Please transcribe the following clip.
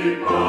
Keep.